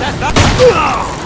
That's not.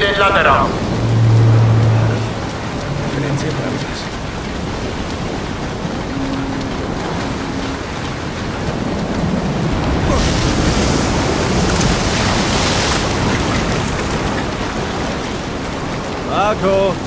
Den Laderaum. Marco! Marco!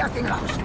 やってみま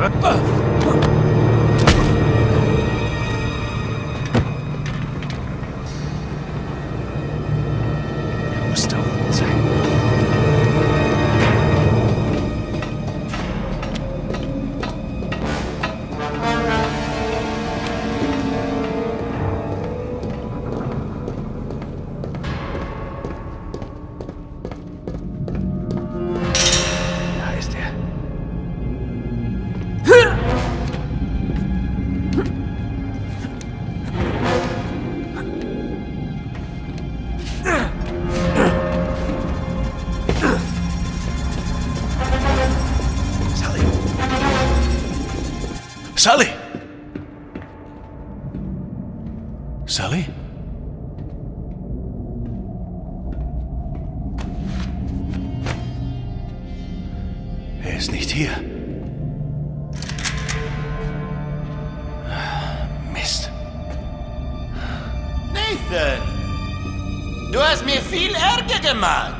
Er Sally! Sally? Er ist nicht hier. Mist. Nathan! Du hast mir viel Ärger gemacht.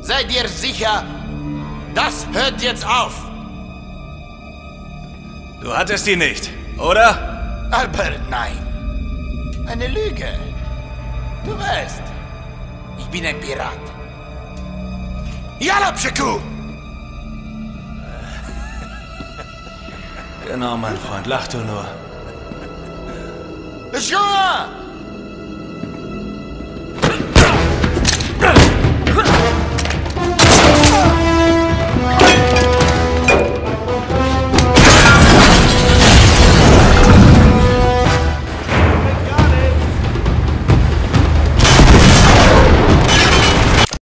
Sei dir sicher, das hört jetzt auf. Du hattest ihn nicht, oder? Aber nein. Eine Lüge. Du weißt, ich bin ein Pirat. Yalla, Pschiku! Genau, mein Freund, lach du nur. Junge!